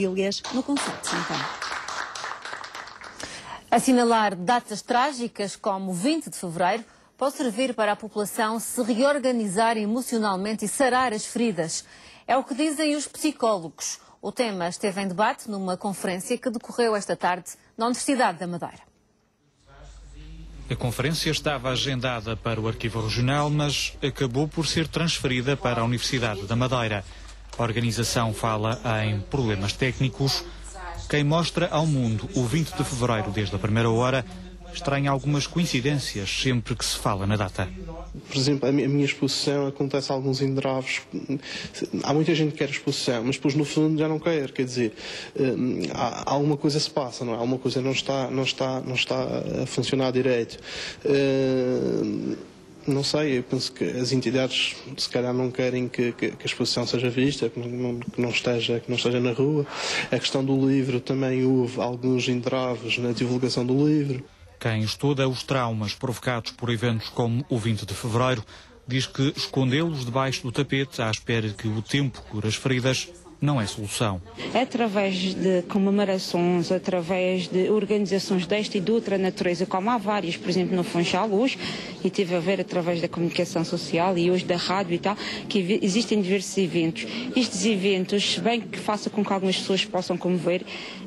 famílias no Conselho de Santana. Assinalar datas trágicas como 20 de fevereiro pode servir para a população se reorganizar emocionalmente e sarar as feridas. É o que dizem os psicólogos. O tema esteve em debate numa conferência que decorreu esta tarde na Universidade da Madeira. A conferência estava agendada para o Arquivo Regional, mas acabou por ser transferida para a Universidade da Madeira. A organização fala em problemas técnicos. Quem mostra ao mundo o 20 de fevereiro desde a primeira hora estranha algumas coincidências sempre que se fala na data. Por exemplo, a minha exposição acontece alguns endravos. Há muita gente que quer exposição, mas depois no fundo já não quer. Quer dizer, hum, há, alguma coisa se passa, não é? Alguma coisa não está, não está, não está a funcionar direito. Não sei, eu penso que as entidades se calhar não querem que, que, que a exposição seja vista, que não, que não, esteja, que não esteja na rua. A questão do livro também houve alguns entraves na divulgação do livro. Quem estuda os traumas provocados por eventos como o 20 de fevereiro diz que escondê-los debaixo do tapete à espera que o tempo cure as feridas não é solução. Através de comemorações, através de organizações desta e de outra natureza, como há várias, por exemplo, no Funchal hoje, e tive a ver através da comunicação social e hoje da rádio e tal, que existem diversos eventos. Estes eventos, bem que faça com que algumas pessoas possam comover,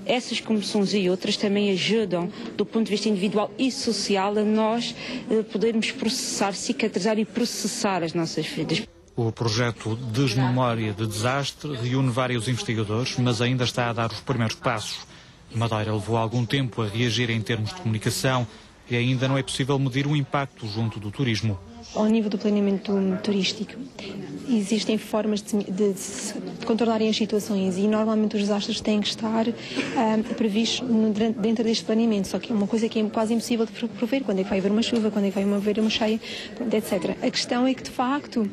essas comoções e outras também ajudam, do ponto de vista individual e social, a nós eh, podermos processar, cicatrizar e processar as nossas feridas. O projeto Desmemória de Desastre reúne vários investigadores, mas ainda está a dar os primeiros passos. Madeira levou algum tempo a reagir em termos de comunicação e ainda não é possível medir o impacto junto do turismo. Ao nível do planeamento turístico, existem formas de, de, de contornarem as situações e normalmente os desastres têm que estar um, previstos no, dentro deste planeamento, só que é uma coisa que é quase impossível de prever, quando é que vai haver uma chuva, quando é que vai haver uma cheia, etc. A questão é que, de facto,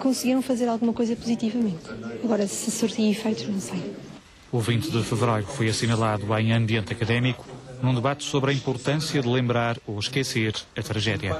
conseguiram fazer alguma coisa positivamente. Agora, se sortia efeitos, não sei. O 20 de fevereiro foi assinalado em ambiente académico num debate sobre a importância de lembrar ou esquecer a tragédia.